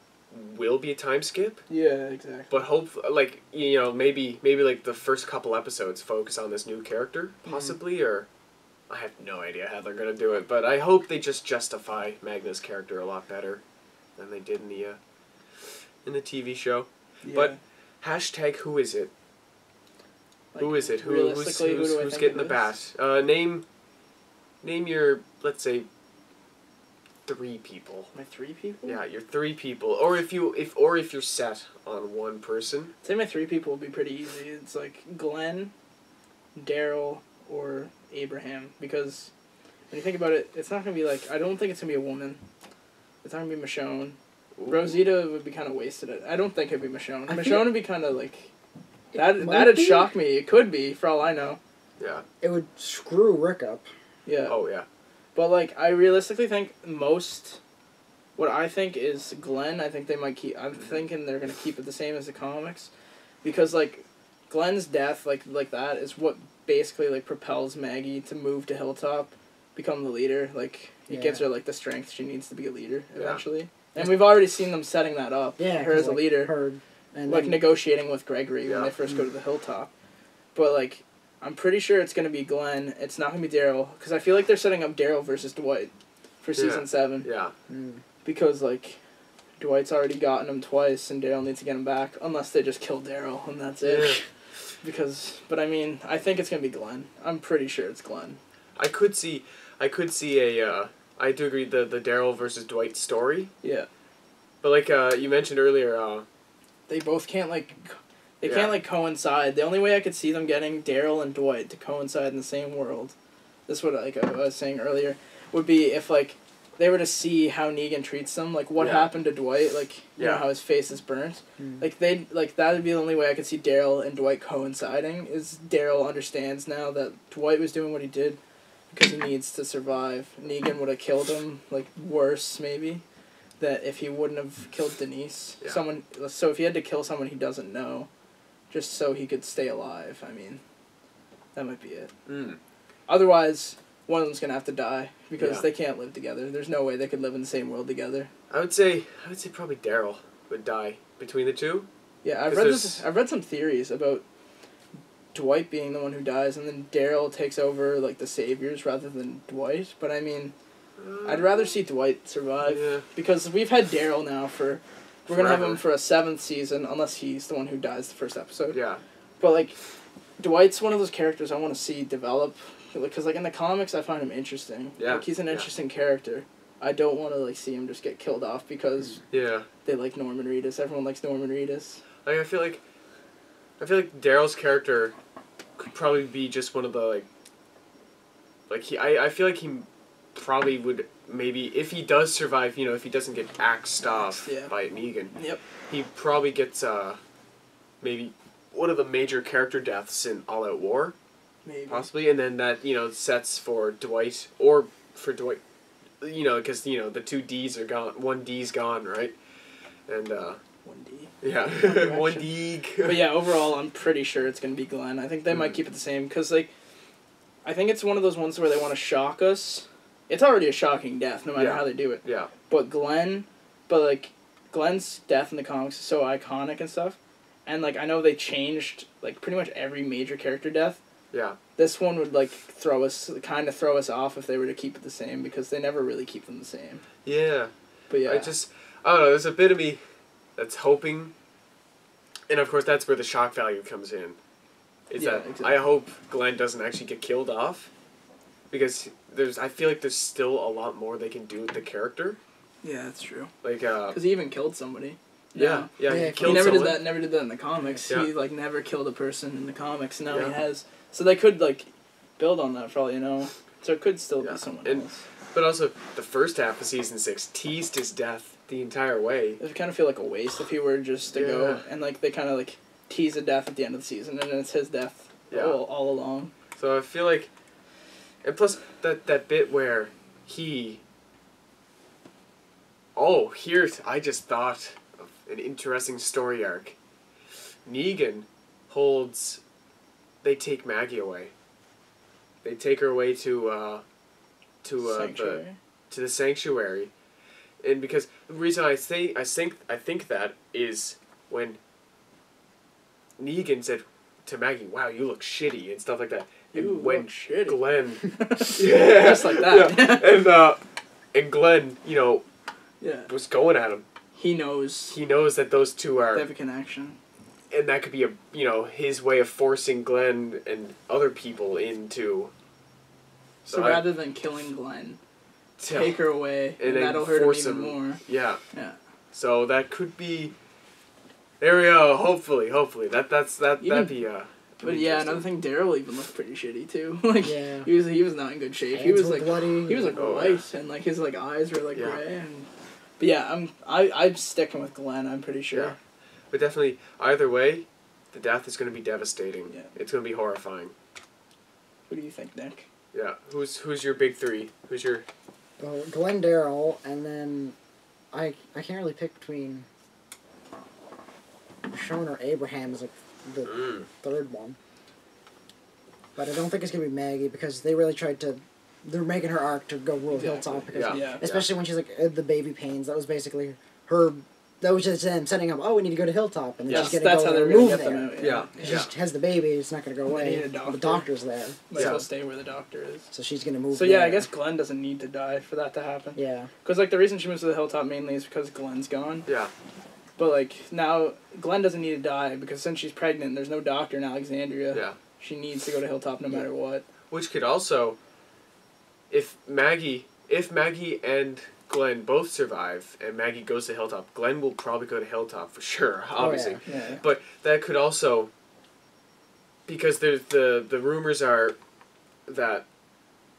will be a time skip, Yeah, exactly. but hope like you know maybe maybe like the first couple episodes focus on this new character possibly or. I have no idea how they're gonna do it, but I hope they just justify Magna's character a lot better than they did in the uh, in the TV show. Yeah. But hashtag who is it? Like, who is it? Who, who's who's, who's getting the bat? Uh, name name your let's say three people. My three people. Yeah, your three people, or if you if or if you're set on one person. I'd say my three people would be pretty easy. It's like Glenn, Daryl, or Abraham. Because when you think about it, it's not gonna be like I don't think it's gonna be a woman. It's not gonna be Michonne. Rosita would be kind of wasted. I don't think it'd be Michonne. I Michonne would be kind of like that. That'd be. shock me. It could be for all I know. Yeah. It would screw Rick up. Yeah. Oh yeah. But like I realistically think most what I think is Glenn, I think they might keep I'm mm-hmm. thinking they're gonna keep it the same as the comics. Because like Glenn's death like like that is what basically like propels Maggie to move to Hilltop, become the leader. Like it gives her like the strength she needs to be a leader Yeah. eventually. And we've already seen them setting that up. Yeah, her 'cause, as a leader. Her, and like then- negotiating with Gregory when Yeah. they first go to the hilltop. But like, I'm pretty sure it's gonna be Glenn. It's not gonna be Daryl because I feel like they're setting up Daryl versus Dwight for season Yeah. seven Yeah. Mm. because like Dwight's already gotten him twice and Daryl needs to get him back unless they just kill Daryl and that's it. Because, but I mean, I think it's gonna be Glenn. I'm pretty sure it's Glenn. I could see I could see a uh, I do agree the the Daryl versus Dwight story, Yeah, but like uh, you mentioned earlier, uh, they both can't like. They Yeah. can't like coincide. The only way I could see them getting Daryl and Dwight to coincide in the same world, this is what like I was saying earlier, would be if like they were to see how Negan treats them, like what Yeah. happened to Dwight, like you know how his face is burnt. Mm. Like they like that would be the only way I could see Daryl and Dwight coinciding. Is Daryl understands now that Dwight was doing what he did because he needs to survive. Negan would have killed him, like worse maybe, that if he wouldn't have killed Denise. Yeah. Someone so if he had to kill someone he doesn't know, just so he could stay alive. I mean, that might be it. mm, Otherwise, one of them's gonna have to die because Yeah. they can't live together. There's no way they could live in the same world together. I would say I would say probably Daryl would die between the two. Yeah, I've read there's- this, I've read some theories about Dwight being the one who dies, and then Daryl takes over like the saviors rather than Dwight. But I mean, I'd uh, rather see Dwight survive Yeah. because we've had Daryl now for we're gonna have him for a seventh season unless he's the one who dies the first episode. Yeah. But like, Dwight's one of those characters I want to see develop because like in the comics I find him interesting. Yeah, Like he's an yeah. interesting character. I don't want to like see him just get killed off because Yeah. they like Norman Reedus. Everyone likes Norman Reedus. Like I feel like I feel like Daryl's character could probably be just one of the like like he I, I feel like he probably would maybe if he does survive, you know, if he doesn't get axed off Yeah. by Negan, Yep. he probably gets uh maybe one of the major character deaths in All Out War, Maybe. possibly, and then that you know sets for Dwight or for Dwight, you know, because you know the two D's are gone, one D's gone, right? And uh, One D. yeah, Direction. one D. But yeah, overall, I'm pretty sure it's gonna be Glenn. I think they might Mhm. keep it the same because like, I think it's one of those ones where they want to shock us. It's already a shocking death, no matter Yeah. how they do it. Yeah, But Glenn, but like, Glenn's death in the comics is so iconic and stuff, and like I know they changed like pretty much every major character death. Yeah, This one would like throw us, kind of throw us off if they were to keep it the same because they never really keep them the same. yeah. But yeah, I just, I don't know. There's a bit of me that's hoping, and of course that's where the shock value comes in. Is Yeah, that exactly. I hope Glenn doesn't actually get killed off, because there's I feel like there's still a lot more they can do with the character. yeah, that's true. Like, uh, Because he even killed somebody. yeah, yeah, Yeah, he he killed he never someone. did that. Never did that in the comics. He like never killed a person in the comics. Now he has. So they could like build on that for all you know. So it could still Yeah. be someone And- else. But also, the first half of season six teased his death the entire way. It would kind of feel like a waste if he were just to go and like they kind of like tease a death at the end of the season and then it's his death Yeah. all, all along. So I feel like, and plus that that bit where he. Oh, here I just thought of an interesting story arc. Negan holds. They take Maggie away. They take her away to uh, to uh, the, Sanctuary. to the sanctuary, and because the reason I say I think I think that is when Negan said to Maggie, "Wow, you look shitty" and stuff like that. And You when shitty. Glenn, yeah, Just like that. yeah. and uh, and Glenn, you know, yeah. was going at him. He knows He knows that those two are, they have a connection. And that could be a you know his way of forcing Glenn and other people into. So, I- rather than killing Glenn, to- take her away, and and, then that'll hurt him force even him. more. Yeah. Yeah. So that could be. There we go. Hopefully, hopefully that that's that Even- that'd be uh. But yeah, interesting. another thing, Daryl even looked pretty shitty too. like Yeah. he was he was not in good shape. he was like bloody. he was like Oh, white and like his like eyes were like Yeah. gray and. But yeah, I'm I I'm sticking with Glenn. I'm pretty sure. Yeah. But definitely, either way, the death is going to be devastating. Yeah. It's going to be horrifying. What do you think, Nick? Yeah. Who's who's your big three? Who's your Well, Glenn Daryl, and then I I can't really pick between Michonne or Abraham as like the mm, third one. But I don't think it's gonna be Maggie because they really tried to. They're making her arc to go rule Exactly. Hilltop because, Yeah. Yeah. especially when she's like uh, the baby pains. That was basically her. That was just them setting up. Oh, we need to go to Hilltop, and then Yes, she's gonna that's go how they're and gonna move get there. them out. Yeah. She just has the baby. It's not gonna go They away. need a doctor. The doctor's there, Might as Yeah. well stay where the doctor is. so she's gonna move. So yeah, I guess Glenn doesn't need to die for that to happen. Yeah. Because like the reason she moves to the hilltop mainly is because Glenn's gone. yeah But like now, Glenn doesn't need to die because since she's pregnant, and there's no doctor in Alexandria. yeah. She needs to go to hilltop no matter what. Which could also, if Maggie, if Maggie and Glenn both survive, and Maggie goes to Hilltop, Glenn will probably go to Hilltop for sure. Obviously, Oh, Yeah. but that could also, because there's the the rumors are that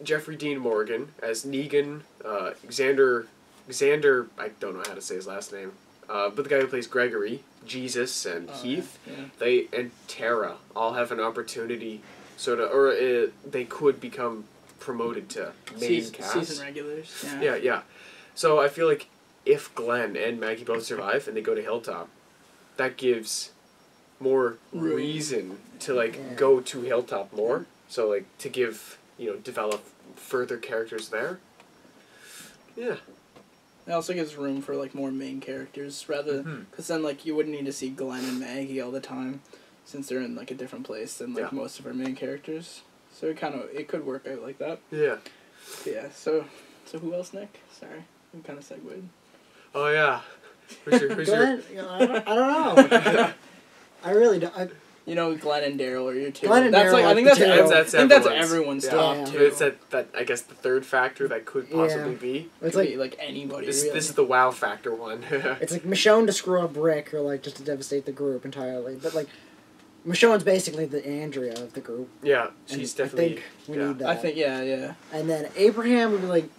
Jeffrey Dean Morgan as Negan, uh, Xander, Xander, I don't know how to say his last name, uh, but the guy who plays Gregory, Jesus, and Oh, Heath, Yeah. they and Tara all have an opportunity, sort of, or uh, they could become promoted to main Season, cast. season regulars. Yeah. Yeah, yeah. So I feel like if Glenn and Maggie both survive and they go to Hilltop, that gives more Room. reason to like Yeah. go to Hilltop more. So like to give you know develop further characters there. Yeah. It also gives room for like more main characters rather, mm-hmm. because then like you wouldn't need to see Glenn and Maggie all the time, since they're in like a different place than like Yeah. most of our main characters. So it kind of it could work out like that. Yeah. But yeah. So so who else, Nick? Sorry, we kind of segued. Oh yeah. Who's your, who's your, Glenn, you know, I don't, I don't know. I really don't. I, You know, Glenn and Daryl are your two. Glenn and that's Daryl like I think the that's, That's- I think that's everyone's- everyone's yeah. top Yeah. two. it's that that I guess the third factor that could possibly Yeah. be. it's Could be, like like anybody. This really. this is the wow factor one. it's like Michonne to screw up Rick or like just to devastate the group entirely. But like Michonne's basically the Andrea of the group. yeah, and she's I definitely. think we yeah. need that. I think yeah yeah. And then Abraham would be like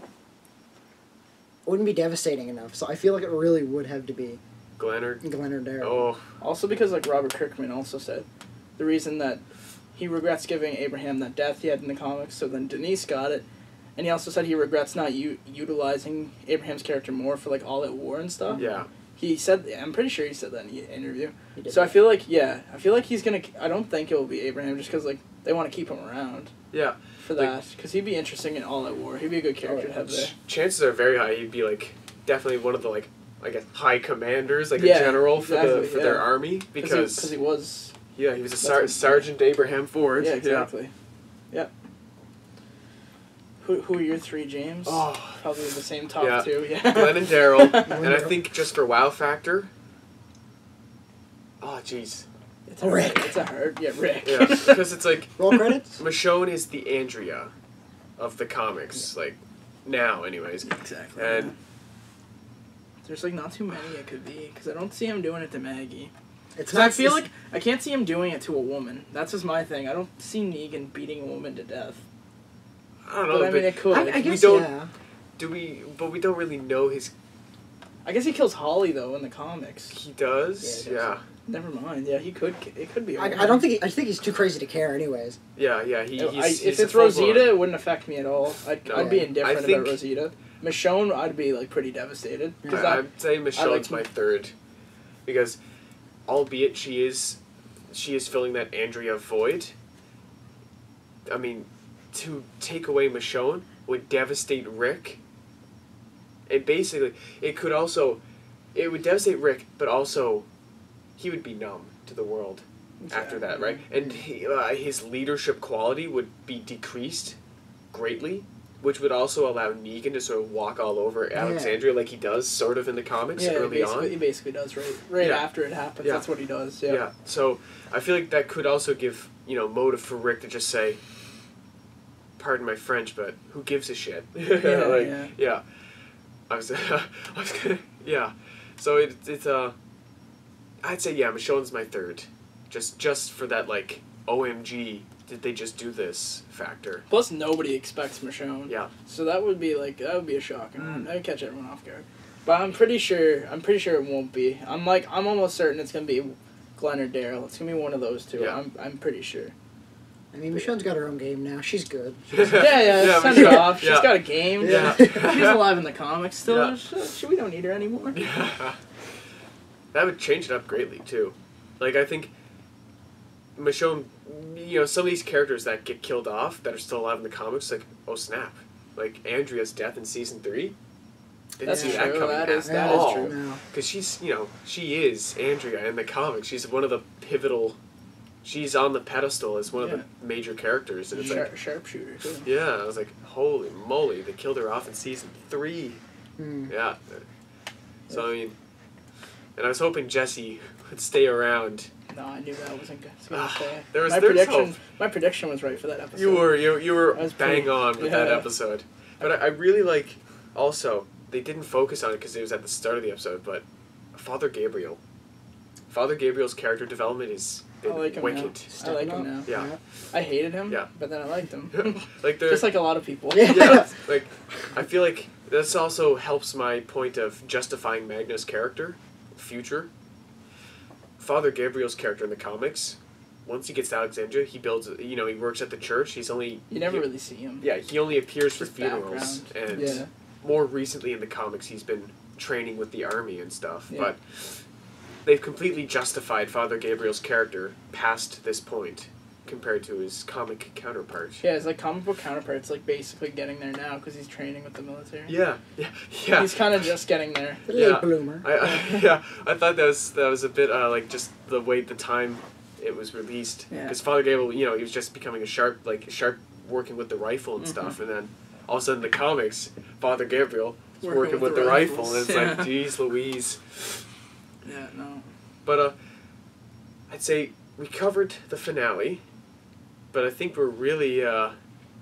wouldn't be devastating enough. So I feel like it really would have to be Glenn or Glenn oh Also because like Robert Kirkman also said, the reason that he regrets giving Abraham that death he had in the comics. So then Denise got it, and he also said he regrets not u- utilizing Abraham's character more for like All Out War and stuff. Yeah. He said, I'm pretty sure he said that in the interview. He did So I feel like, yeah, I feel like he's gonna. I don't think it will be Abraham just because like they want to keep him around Yeah. For Like- that because he'd be interesting in All Out War. He'd be a good oh, character Oh, to have there. Chances are very high he'd be like definitely one of the like I guess high commanders, like Yeah, a general for the exactly, for their army because because he, was. yeah he was a Sar- Sergeant Abraham Ford. Yeah, exactly. Yeah. Who who are your three, James? Oh, Probably the same top Yeah. two. Yeah. Glenn and Daryl, and I think just for wow factor. Oh jeez. It's a Rick. It's a hard. Yeah, Rick. Yeah, because it's like Roll credits. Michonne is the Andrea of the comics, like now, anyways. exactly. And- yeah. There's like not too many it could be because I don't see him doing it to Maggie. It's Because I feel it's- like I can't see him doing it to a woman. That's just my thing. I don't see Negan beating a woman to death. I don't know, But I mean, it could. I, I guess don't- yeah. do we? But we don't really know his. I guess he kills Holly though in the comics. He does. Yeah, he does. Yeah. Never mind. Yeah, he could. It could be. a I, woman. I don't think he, I think he's too crazy to care, anyways. Yeah. Yeah. He. I- He's, if it's full-blown- Rosita, it wouldn't affect me at all. I'd, No. I'd be indifferent I think- about Rosita. Michonne, I'd be like pretty devastated. 'Cause I, that- I'd say Michonne's like- my third, because, albeit she is, she is filling that Andrea void. I mean, to take away Michonne would devastate Rick. And basically, it could also, it would devastate Rick, but also, he would be numb to the world after that, right? And he, uh, his leadership quality would be decreased greatly, which would also allow Negan to sort of walk all over Alexandria like he does sort of in the comics yeah, early basically, on. he basically does right right Yeah. after it happens. Yeah. That's what he does. Yeah. Yeah. So I feel like that could also give, you know, motive for Rick to just say, pardon my French, but who gives a shit? Yeah, like, yeah. yeah. I was, I was gonna, yeah. So it, it's, uh, I'd say, yeah, Michonne's my third. Just, just for that, like, OMG, did they just do this factor? Plus, nobody expects Michonne. Yeah. So that would be like that would be a shocking Mm. one. That would catch everyone off guard. But I'm pretty sure. I'm pretty sure it won't be. I'm like I'm almost certain it's gonna be Glenn or Daryl. It's gonna be one of those two. Yeah. I'm I'm pretty sure. I mean, Michonne's got her own game now. She's good. Yeah, yeah. send her off. She's yeah. got a game. Yeah. She's alive in the comics still. Yeah. She, she- we don't need her anymore. Yeah. That would change it up greatly too. Like I think Michonne, you know, some of these characters that get killed off that are still alive in the comics, like oh snap, like Andrea's death in season three. Didn't That's see that true, coming that at is- that is all. true. No. Because she's, you know, she is Andrea in the comics. She's one of the pivotal. She's on the pedestal as one of the major characters, and it's like, sharpshooter too. yeah, I was like, holy moly, they killed her off in season three. Hmm. Yeah. So I mean, and I was hoping Jesse would stay around. No, I knew that wasn't gonna Ah, say. there was- my prediction. hope. My prediction was right for that episode. You were you you were bang pretty- on with that yeah. episode, but I, I really like. Also, they didn't focus on it because it was at the start of the episode, but Father Gabriel. Father Gabriel's character development is like him now. wicked. I like him now. Yeah. I hated him. Yeah. But then I liked him. like Just like a lot of people. Yeah. yeah, like I feel like this also helps my point of justifying Magna's character, future. Father Gabriel's character in the comics, once he gets to Alexandria, he builds. You know, he works at the church. He's only You never he- really see him. Yeah, he only appears for His funerals, and Yeah. more recently in the comics, he's been training with the army and stuff. Yeah. But they've completely justified Father Gabriel's character past this point compared to his comic counterpart. Yeah, his like comic book counterpart's like basically getting there now because he's training with the military. Yeah, yeah, yeah. He's kind of just getting there. The Yeah. late bloomer. I, I yeah, I thought that was that was a bit uh, like just the way the time it was released. Yeah. Because Father Gabriel, you know, he was just becoming a sharp, like sharp, working with the rifle and Mhm. stuff, and then all of a sudden the comics, Father Gabriel is Working working, with with, the the, rifle, and it's Yeah. like, geez, Louise. Yeah, no. But uh, I'd say we covered the finale, but I think we're really uh,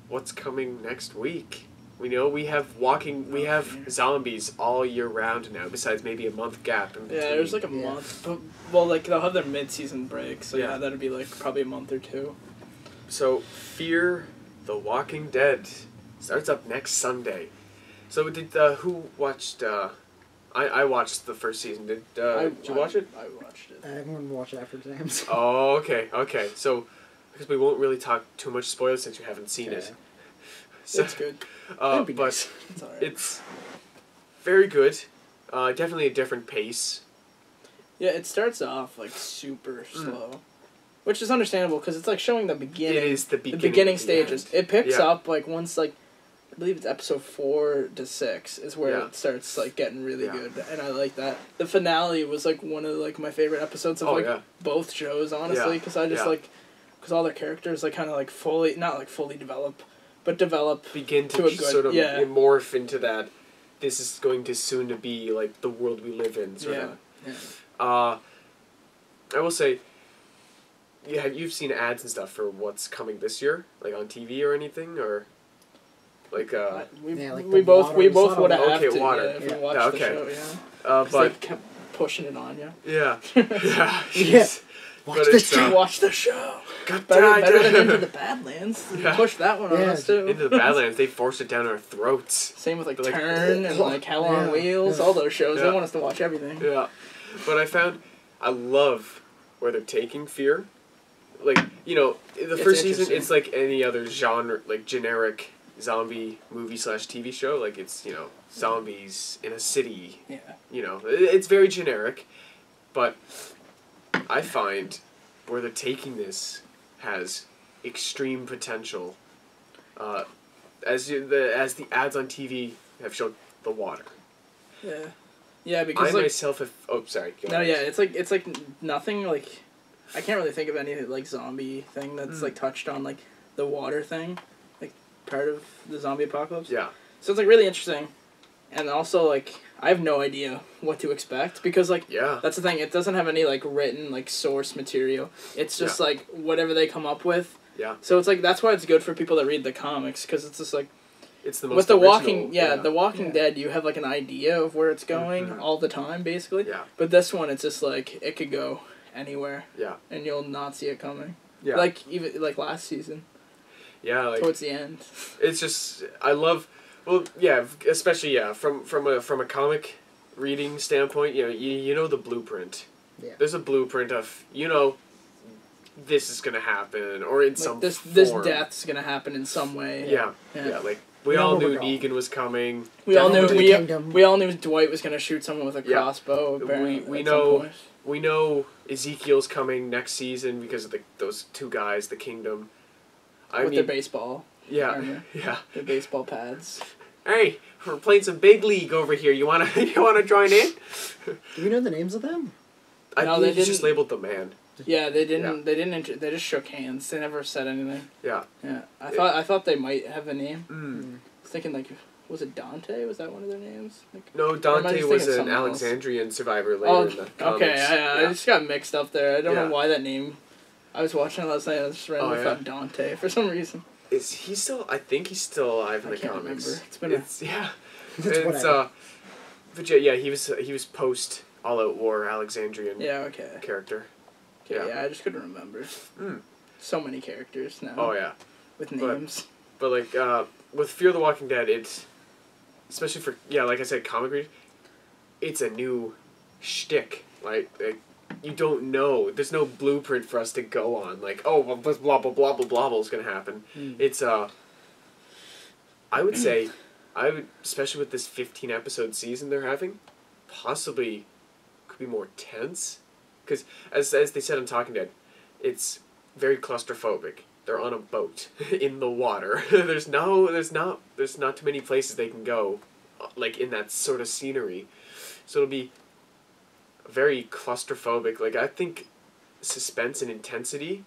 what's coming next week. We know we have walking, we Oh, have yeah. zombies all year round now. Besides maybe a month gap. In Yeah, there's like a Yeah. month. But, well, like they'll have their mid-season break, so yeah, Yeah. that'd be like probably a month or two. So, Fear the Walking Dead starts up next Sunday. So, did uh, who watched uh, I, I watched the first season. Did uh, I, did you watch it? I watched it. I'm gonna watch it after exams. Oh, okay, okay. So, because we won't really talk too much spoilers since you haven't seen it. Okay. So, it's good. uh, be but nice. It's alright. it's very good. Uh, definitely a different pace. Yeah, it starts off like super Mm. slow, which is understandable because it's like showing the beginning, it is the the beginning. beginning the stages. end. It picks Yeah. up like once like I believe it's episode four to six is where Yeah. it starts like getting really Yeah. good, and I like that. The finale was like one of like my favorite episodes of Oh like yeah, both shows, honestly, Yeah. because I just Yeah. like because all their characters like kind of like fully not like fully develop, but develop. begin to, To a j- good- sort of yeah. morph into that. This is going to soon to be like the world we live in. Sort Yeah. of. Yeah. Uh, I will say, yeah, you've seen ads and stuff for what's coming this year, like on TV or anything, or like uh, we, Yeah, like we both water- we both would have a- Okay, to water. yeah, if Yeah. we watched Yeah, the okay. show, yeah. uh, 'Cause but they kept pushing it on you. yeah, yeah, Yeah. Jeez. Watch But this uh, show. Watch the show. God Better, damn better than. Into the Badlands. They Yeah. Pushed that one on us too. Into the Badlands, they forced it down our throats. Same with like Like- Turn and like Hell on Yeah. Wheels. Yeah. All those shows. Yeah. They want us to watch everything. Yeah, but I found I love where they're taking fear. Like you know, the It's first season, it's like any other genre, like generic zombie movie slash TV show. Like it's you know zombies in a city. Yeah. You know, it's very generic, but I find where they're taking this has extreme potential. Uh, as you, the as the ads on TV have shown, the water. Yeah. Yeah, I because like myself have. Oh, sorry. no, yeah, it's like it's like nothing like I can't really think of any like zombie thing that's Mm. like touched on like the water thing, like part of the zombie apocalypse. Yeah. So it's like really interesting, and also like I have no idea what to expect because like Yeah. That's the thing. It doesn't have any like written like source material. It's just like whatever they come up with. Yeah. So it's like that's why it's good for people that read the comics because it's just like It's the most with the original, Walking yeah, the Walking Yeah. Dead you have like an idea of where it's going Mhm. all the time basically. Yeah. But this one it's just like it could go anywhere Yeah. and you'll not see it coming. Yeah. Like even like last season yeah, like towards the end. it's just I love well, yeah, especially yeah, from from a from a comic reading standpoint, you know, you, you know the blueprint. Yeah. There's a blueprint of, you know, this is going to happen or in Like some this form. this death's gonna happen in some way. Yeah. Yeah. Yeah, like we We all knew we're going. Negan was coming. We all knew Welcome to the we, kingdom. we all knew Dwight was gonna shoot someone with a Yeah. crossbow. We- we know- We know Ezekiel's coming next season because of the, those two guys, the kingdom. I with mean, their baseball, yeah, armor. yeah. their baseball pads. Hey, we're playing some big league over here. You wanna you wanna join in? Do we know the names of them? I No, believe they just didn't- labeled the man. Yeah, they didn't. Yeah. They didn't. Inter- they just shook hands. They never said anything. Yeah. Yeah, I thought. I thought they might have a name. Mm. I was thinking like, was it Dante? Was that one of their names? Like, No, Or am I Dante was an something else? Alexandrian survivor later oh, in the comics. okay. I, I just got mixed up there. I don't Yeah. know why that name. I was watching it last night. I just randomly Oh, yeah? found Dante for some reason. Is he still? I think he's still alive in I the can't comics. remember. It's been a- yeah. It's it's uh, but yeah, yeah, he was he was post All Out War Alexandrian Yeah. Okay. character. Okay. Yeah. Yeah. I just couldn't remember. Mm. So many characters now. Oh yeah, With But- names. but like uh, with Fear the Walking Dead, it's especially for yeah, like I said, comic read. It's a new shtick. Like, like you don't know. There's no blueprint for us to go on. Like, oh, well, blah blah blah blah blah blah blah is gonna happen. Mm. It's uh. I would say, I would especially with this fifteen episode season they're having, possibly, could be more tense, because as as they said on Talking Dead, it's very claustrophobic. They're on a boat in the water. there's no, there's not, there's not too many places they can go, uh, like in that sort of scenery. So it'll be very claustrophobic. Like I think suspense and intensity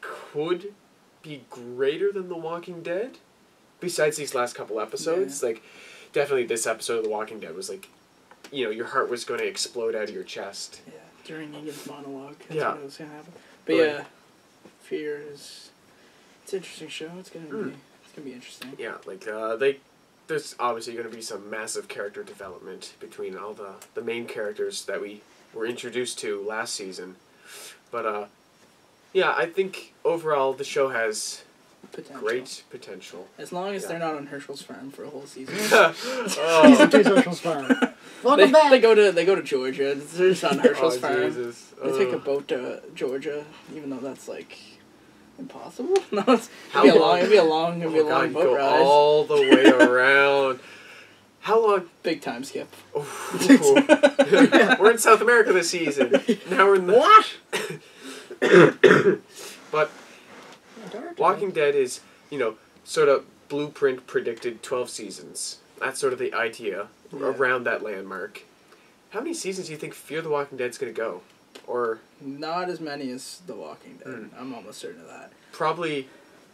could be greater than The Walking Dead. Besides these last couple episodes, like definitely this episode of The Walking Dead was like, you know, your heart was going to explode out of your chest. Yeah, during Negan's monologue. That's Yeah. what was gonna happen. But Right. yeah, Fear is it's an interesting show. It's gonna Mm. be it's gonna be interesting. Yeah, like uh, they, there's obviously going to be some massive character development between all the the main characters that we were introduced to last season, but uh, yeah, I think overall the show has Potential. great potential. As long as Yeah. they're not on Hershel's farm for a whole season. He's oh, a two social farm. they, Welcome back. they go to they go to Georgia. They're just on Hershel's oh, farm. Jesus. They take a boat to Georgia, even though that's like impossible. no, it's, How it'd be a long- long, it'd be a long, it'd be a Oh, long God, boat go ride. all the way around. How long? Big time skip. We're in South America this season. Now we're in the. What? But Walking Dead is, you know, sort of blueprint predicted 12 seasons. That's sort of the idea Yeah. around that landmark. How many seasons do you think Fear the Walking Dead's going to go? Or Not as many as The Walking Dead. Mm. I'm almost certain of that. probably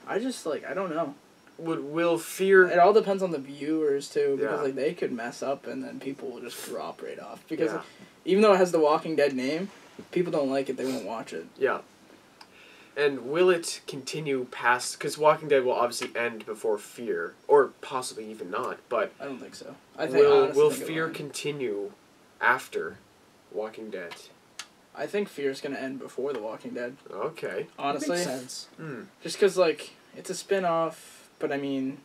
I just like I don't know. would will Fear It all depends on the viewers too, because Yeah. like they could mess up and then people will just drop right off. Because Yeah. even though it has the Walking Dead name, people don't like it. They won't watch it. Yeah. And will it continue past? Because Walking Dead will obviously end before Fear, or possibly even not. But I don't think so. I think will honestly will think Fear continue after Walking Dead? I think Fear's gonna end before The Walking Dead. Okay. Honestly, Makes sense. Hmm. just because like it's a spin-off but i mean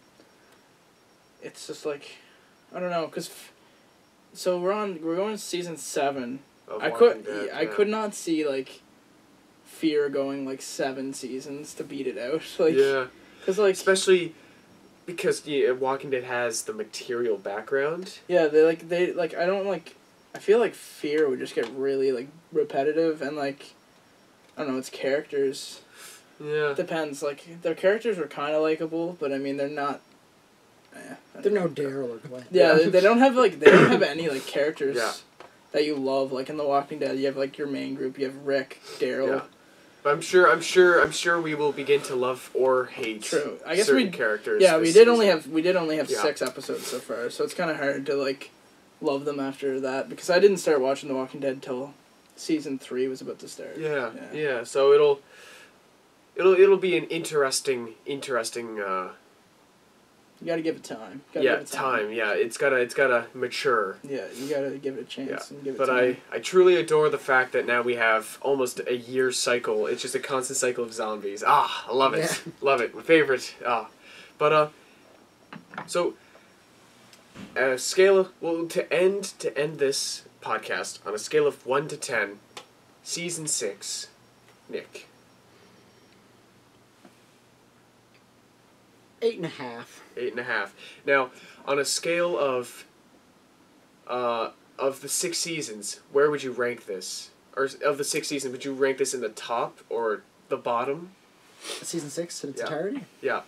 it's just like i don't know because f- so we're on we're going to season seven Of i could Dead, i yeah. could not see like fear going like seven seasons to beat it out like yeah. because like Especially because yeah, Walking Dead has the material background. yeah they like they like i don't like i feel like fear would just get really like repetitive and like i don't know it's characters Yeah. depends like their characters are kind of likable but i mean they're not eh, They're don't no know. Daryl or Glenn. Yeah, they, they don't have like they don't have any like characters Yeah. that you love. Like in The Walking Dead, you have like your main group. You have Rick, Daryl. Yeah. But I'm sure. I'm sure. I'm sure we will begin to love or hate. True. I guess certain we- characters. Yeah, we this did only have we did only have Yeah. six episodes so far, so it's kind of hard to like love them after that because I didn't start watching The Walking Dead till season three was about to start. Yeah, Yeah. yeah. So it'll, it'll, it'll be an interesting, interesting. Uh, You gotta give it time. Gotta yeah, give it time. Yeah, it's gotta, it's gotta mature. Yeah, you gotta give it a chance Yeah, and give it But time. I, I truly adore the fact that now we have almost a year cycle. It's just a constant cycle of zombies. Ah, I love it. Yeah. Love it. My favorite. Ah, but uh, so, a scale of well to end to end this podcast on a scale of one to ten, season six, Nick. Eight and a half. Eight and a half. Now, on a scale of, uh, of the six seasons, where would you rank this? Or of the six seasons, would you rank this in the top or the bottom? Season six in its Yeah. entirety. Yeah.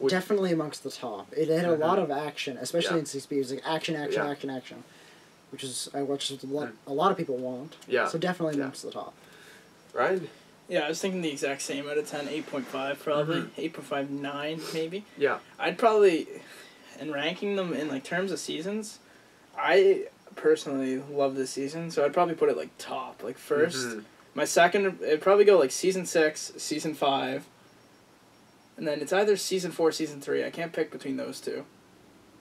Would- Definitely amongst the top. It had a Mhm. lot of action, especially Yeah. in CSP. It was like action, action, Yeah. action, action, which is I watched a lot. Mm. A lot of people want. Yeah. So definitely Yeah. amongst the top. Right. yeah, I was thinking the exact same out of 10, 8.5 probably, Mhm. 8.59 maybe. Yeah. I'd probably, in ranking them in like terms of seasons, I personally love this season, so I'd probably put it like top, like 1st Mhm. My second, it'd probably go like season six, season five, and then it's either season four, season three. I can't pick between those two.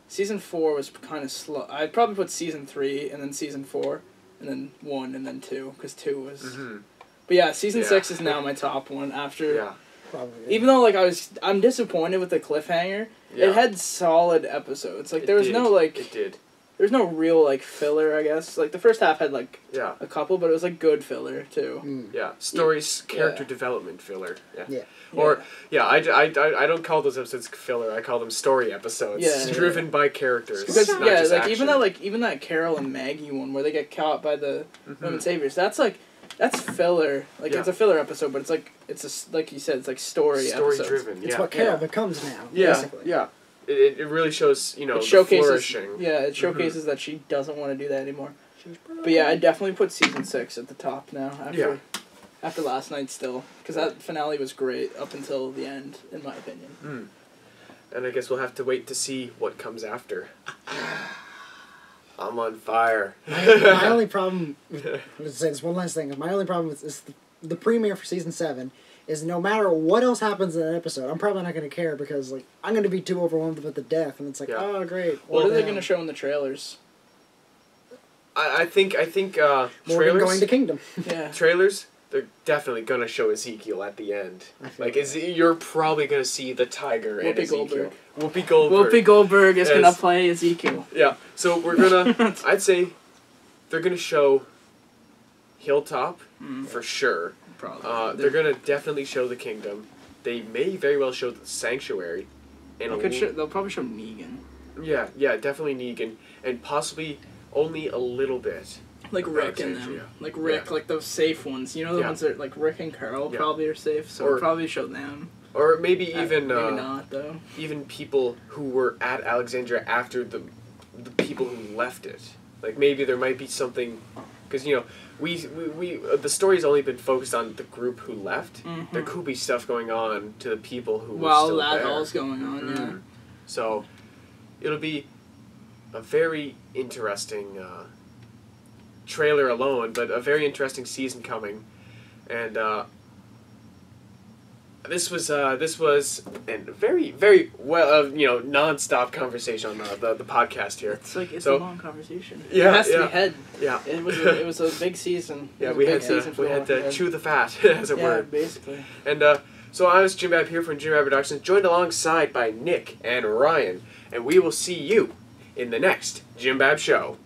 Season four was kind of slow. I'd probably put season three and then season four, and then one and then two, because two was. Mhm. But yeah, season Yeah. six is now my top one after. Yeah. Probably. Even though like I was, I'm disappointed with the cliffhanger. Yeah. It had solid episodes. Like It there was did. no like, It did. There's no real like filler. I guess like the first half had like Yeah. a couple, but it was like good filler too. Mm. Yeah. Stories, character Yeah. development filler. Yeah. Yeah. Or yeah, I, I, I, I don't call those episodes filler. I call them story episodes. Yeah, yeah. driven by characters. Because not yeah, just like action. even that like even that Carol and Maggie one where they get caught by the Mhm. women saviors. That's like that's filler. Like Yeah. it's a filler episode, but it's like it's a s- like you said, it's like story. story episodes. driven. It's yeah. what Carol Yeah. becomes now. Yeah. Basically. Yeah. It, it, it really shows you know It the showcases. flourishing. Yeah, it Mhm. showcases that she doesn't want to do that anymore. She's But yeah, I definitely put season six at the top now after Yeah. after last night still because that finale was great up until the end in my opinion. Mm. And I guess we'll have to wait to see what comes after. I'm on fire. my only problem. I'm gonna say this one last thing. My only problem with is the, the premiere for season seven is no matter what else happens in that episode, I'm probably not gonna care because like I'm gonna be too overwhelmed with the death, and it's like, Yeah. oh great. What well, are they gonna show in the trailers? I, I think I think uh, Morgan trailers going to Kingdom. Yeah. trailers they're definitely gonna show Ezekiel at the end. I feel Like, that. is you're probably gonna see the tiger and Whoopi Ezekiel. Goldberg. Whoopi Goldberg. Whoopi Goldberg is gonna play Ezekiel. Yeah. So we're gonna. I'd say they're gonna show Hilltop Mm, for sure. probably. Uh, they're gonna definitely show the kingdom. They may very well show the sanctuary. And they could show, they'll probably show Negan. yeah, yeah, definitely Negan, and possibly only a little bit. Like Rick and them. Like Rick, Yeah. like those safe ones. You know the Yeah. ones that like Rick and Carl Yeah. probably are safe, so Or- we'll probably show them. Or maybe Uh, even maybe uh, not though. even people who were at Alexandria after the the people who left it. Like maybe there might be something, because you know we we, we uh, the story's only been focused on the group who left. Mhm. There could be stuff going on to the people who were While still that there. all's going on, yeah. Mm. So it'll be a very interesting uh, trailer alone, but a very interesting season coming, and uh, this was uh, this was a very very well uh, you know nonstop conversation on uh, the the podcast here. It's like it's So- a long conversation. Yeah, it has to yeah. be head. Yeah, It was a, it was a big season. It yeah. We had to season for we had to chew the fat as it yeah, were. basically. And uh, so I was Jimbab here from Jimbab Productions, joined alongside by Nick and Ryan, and we will see you in the next Jimbab show.